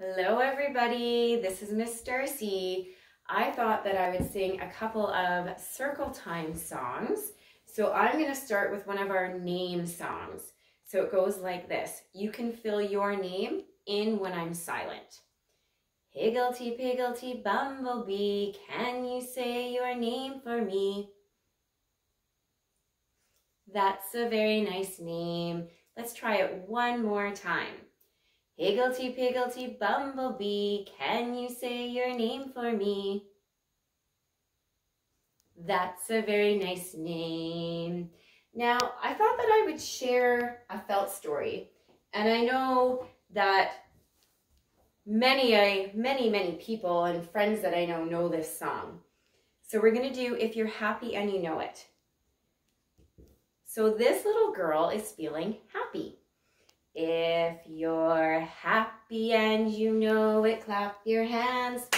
Hello everybody, this is Miss Darcie. I thought that I would sing a couple of circle time songs. So I'm gonna start with one of our name songs. So it goes like this. You can fill your name in when I'm silent. Higglety pigglety bumblebee, can you say your name for me? That's a very nice name. Let's try it one more time. Higglety pigglety bumblebee, can you say your name for me? That's a very nice name. Now, I thought that I would share a felt story. And I know that many, many, many people and friends that I know know this song. So we're going to do If You're Happy and You Know It. So this little girl is feeling happy. If you're happy and you know it, clap your hands.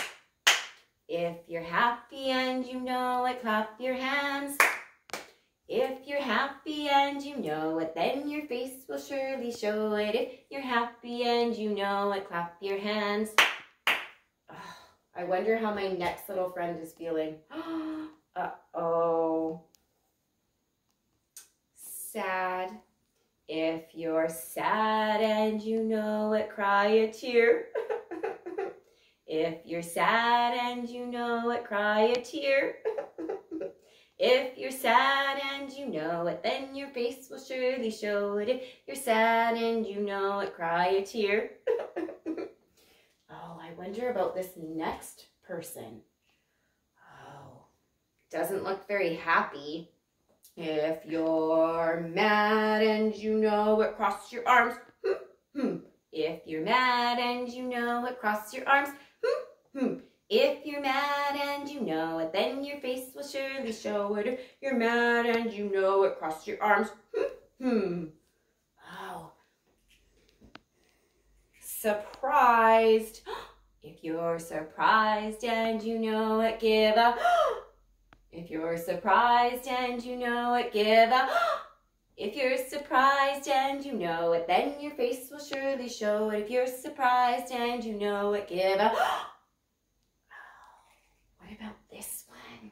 If you're happy and you know it, clap your hands. If you're happy and you know it, then your face will surely show it. If you're happy and you know it, clap your hands. Oh, I wonder how my next little friend is feeling. Uh-oh. Sad. If you're sad and you know it, cry a tear. if you're sad and you know it, cry a tear. if you're sad and you know it, then your face will surely show it. If you're sad and you know it, cry a tear. oh, I wonder about this next person. Oh, doesn't look very happy. If you're mad and you know it, cross your arms. If you're mad and you know it, cross your arms. If you're mad and you know it, then your face will surely show it. If you're mad and you know it, cross your arms. Oh. Surprised. If you're surprised and you know it, give a if you're surprised and you know it, give a If you're surprised and you know it, then your face will surely show it. If you're surprised and you know it, give a What about this one?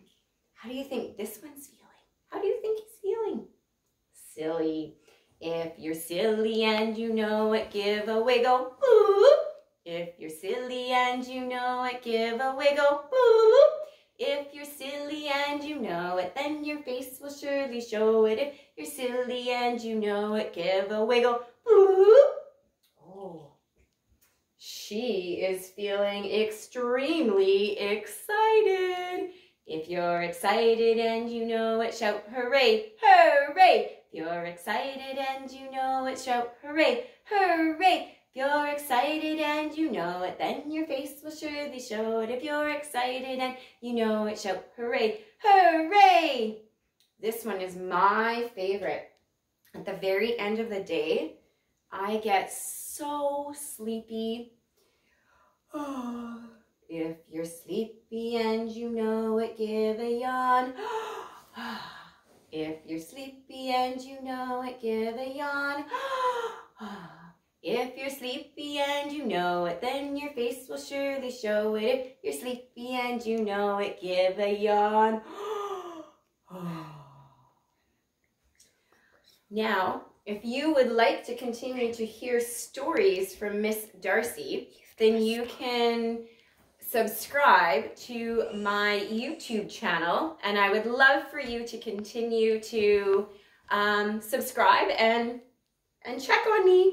How do you think this one's feeling? How do you think he's feeling? Silly. If you're silly and you know it, give a wiggle. If you're silly and you know it, give a wiggle. If you're silly and you know it, then your face will surely show it. If you're silly and you know it, give a wiggle. Oh, she is feeling extremely excited. If you're excited and you know it, shout hooray, hooray. If you're excited and you know it, shout hooray, hooray. If you're excited and you know it, then your face will surely show it. If you're excited and you know it, shout hooray, hooray! This one is my favorite. At the very end of the day, I get so sleepy. if you're sleepy and you know it, give a yawn. if you're sleepy and you know it, give a yawn. If you're sleepy and you know it, then your face will surely show it. If you're sleepy and you know it, give a yawn. now, if you would like to continue to hear stories from Miss Darcie, then you can subscribe to my YouTube channel. And I would love for you to continue to um, subscribe and, and check on me.